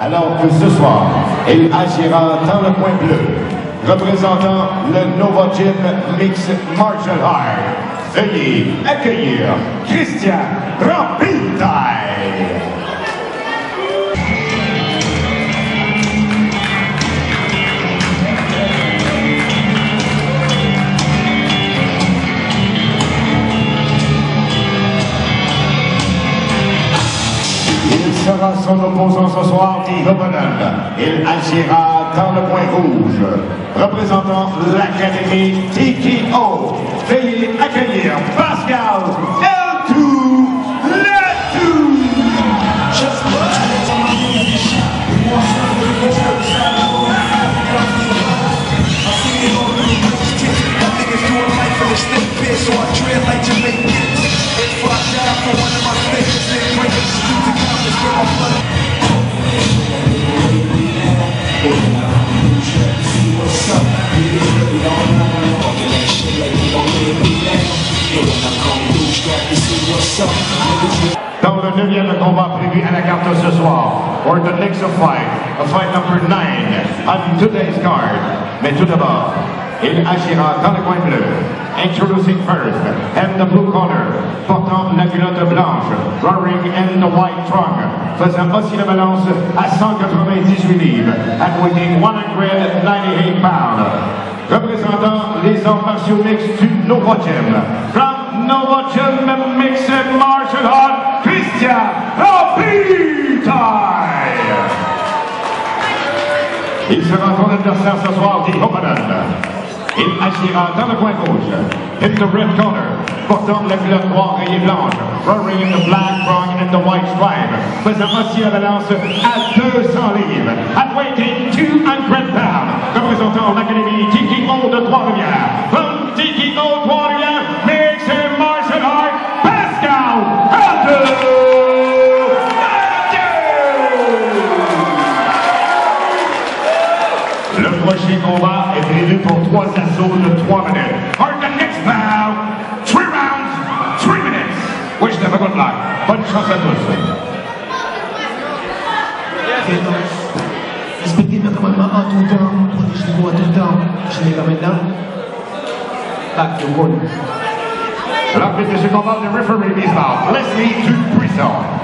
Alors que ce soir, il agira dans le point bleu, représentant le Nova Gym Mix Martial Art. Veuillez accueillir Christian Rapitaille. Sera son opposant ce soir, Hobbenen. Il agira dans le point rouge, représentant l'Académie TKO. Veuillez accueillir Pascal L2 Letou. Dans le neuvième combat prévu à la carte ce soir, for the next fight, a fight number 9 on today's card. Mais tout d'abord, il agira dans le coin bleu. Introducing first, and the blue corner, portant la culotte blanche, roaring in the white trunk, faisant aussi la balance à 198 livres, and weighing 198 pounds. Représentant les arts martiaux mixtes du Nova Gym, from Nova Gym Mixed Martial Art, Christian Rapitaille. Il sera son adversaire ce soir, Guy Hoffman. Il agira dans le coin gauche. In the red corner, portant la culotte noire rayée blanche, roaring in the black, wrong in the white stripe, faisant aussi la balance à 200 livres, at weighing 200 pounds, représentant l'Académie Tikiko de Trois-Rivières. squat that's over the 12 minutes. Or the next bout, three rounds, three minutes. Wish them a good luck, but trust and mercy. Respectez mes commandements en tout temps, protégez-vous en tout temps. Je les ramène là. Back to one. Rappelez que je commande le referee mise out. Leslie prison.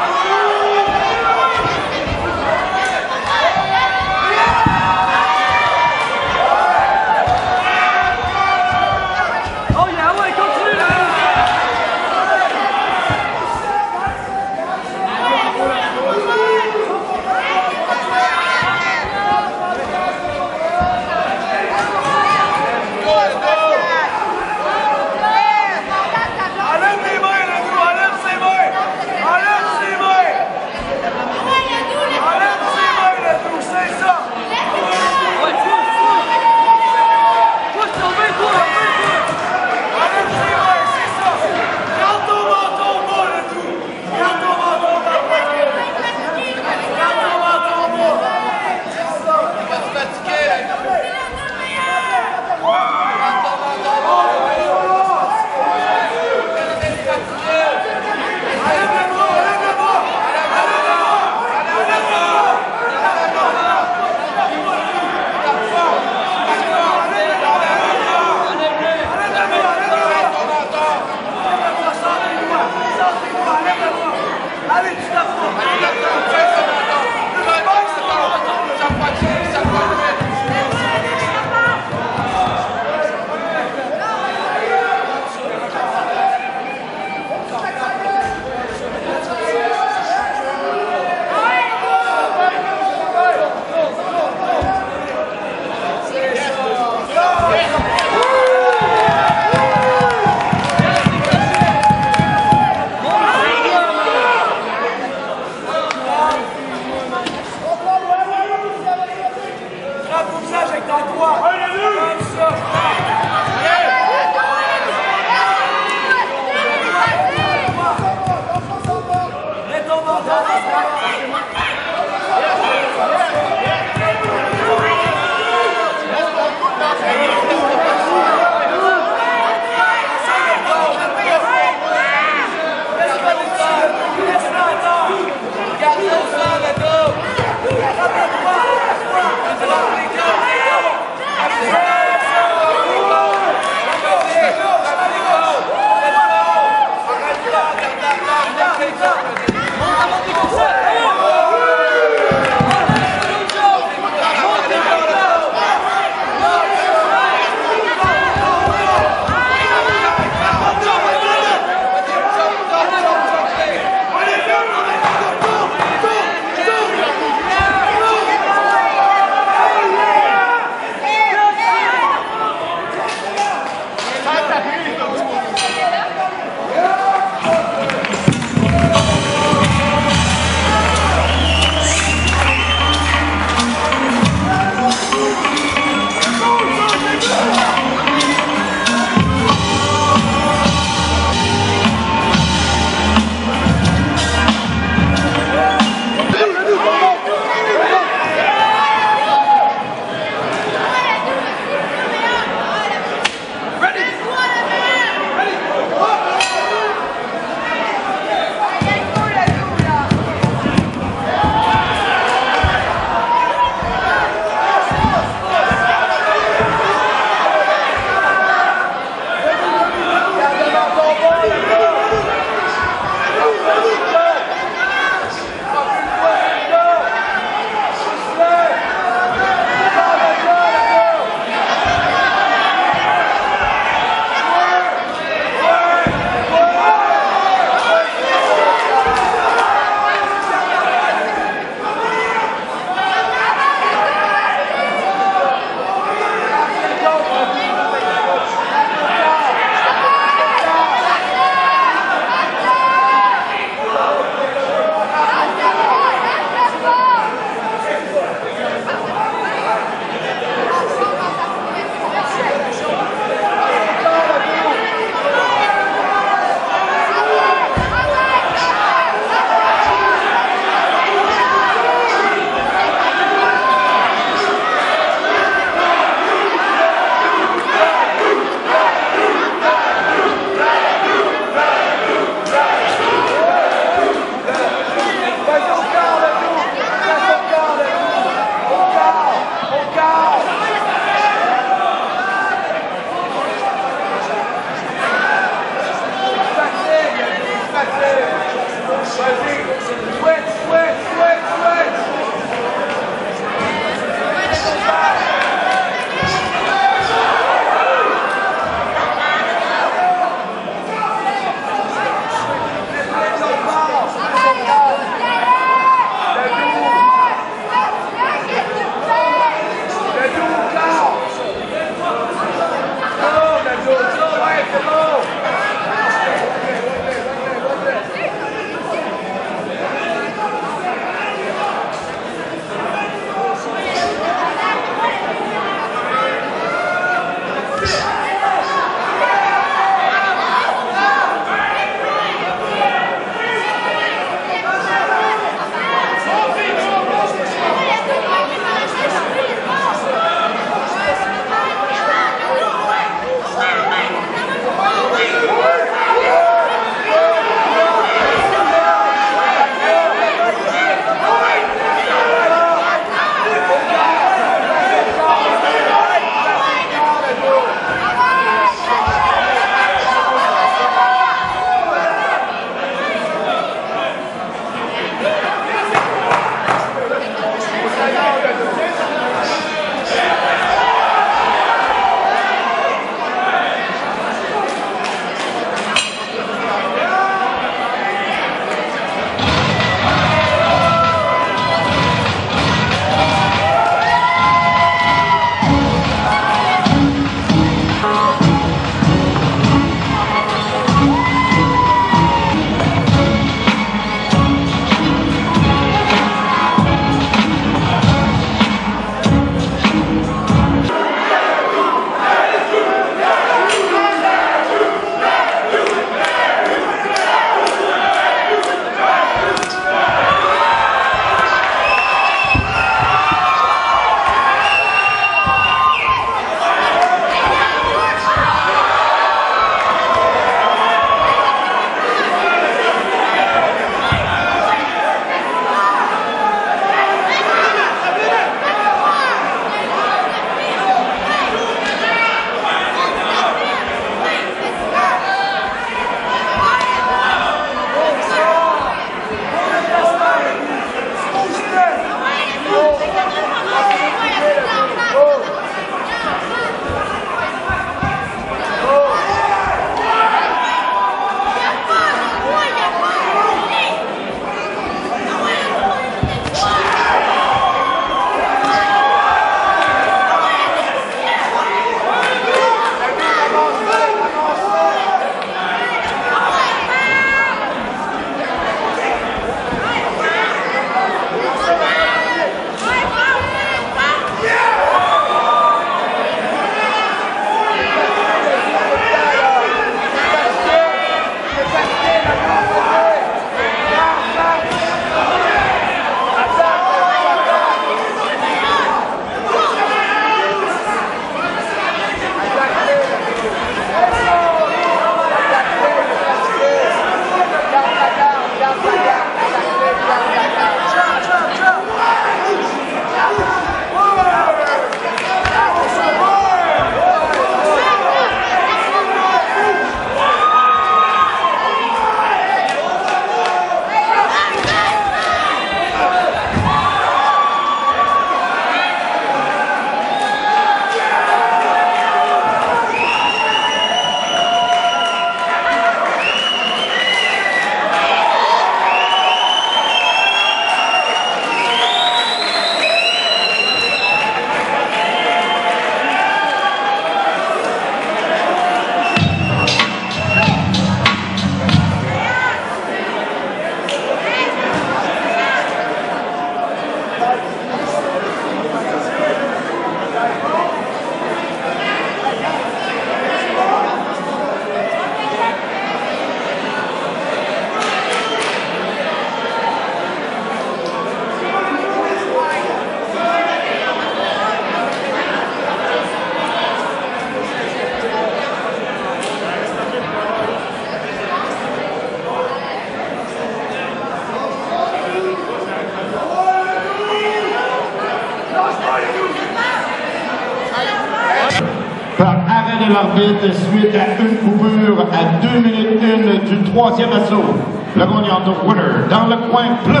De l'arbitre suite à une coupure à 2 minutes 1 du troisième assaut. Le gagnant de winner dans le coin bleu,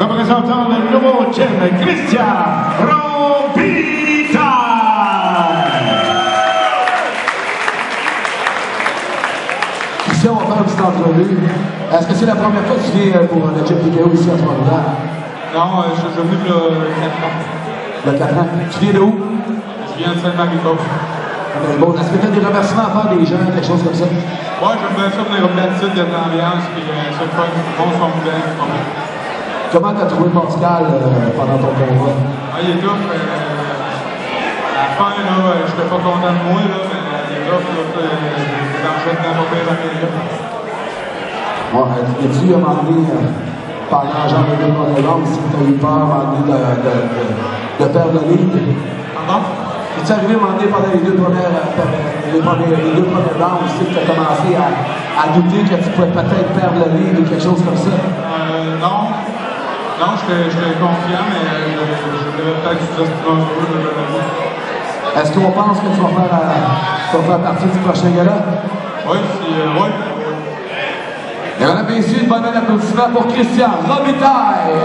représentant le nouveau gym, Christian Robita. Christian, on va faire une petite entrevue. Est-ce que c'est la première fois que tu viens pour le Gym PKO ici à Trois-Rivières? Non, euh, je suis venu le 4 ans. Le 4 ans. Tu viens de où? Je viens de Saint-Marie-Côte. Euh, Bon, est-ce que tu as des remerciements à faire des gens, quelque chose comme ça? Ouais, j'aime bien ça venir au de l'ambiance, puis euh, c'est le fun. Bon son bien, c'est pas mal. Comment tu as trouvé Pascal euh, pendant ton combat? Ah, il est tough. euh, à la fin, là, euh, j'étais pas content de moi, là, mais euh, il est tough, là, euh, c'est dans après, là. Ouais, euh, donné, euh, pendant premiers rounds, si tu as eu peur de, de, de, de perdre le lead? Pardon? Es-tu arrivé à un moment donné pendant les deux premières, euh, les premiers, les deux rounds, tu sais, que tu as commencé à, à douter que tu pouvais peut-être perdre le lead ou quelque chose comme ça? Euh, non. Non, j'étais confiant, mais euh, je, je devais peut-être sous-estimer un peu jeu Est-ce qu'on pense que tu vas faire, euh, tu vas faire partie du prochain gala? Oui, si, euh. Et mesdames et messieurs, une bonne applaudissement pour Christian Robitaille!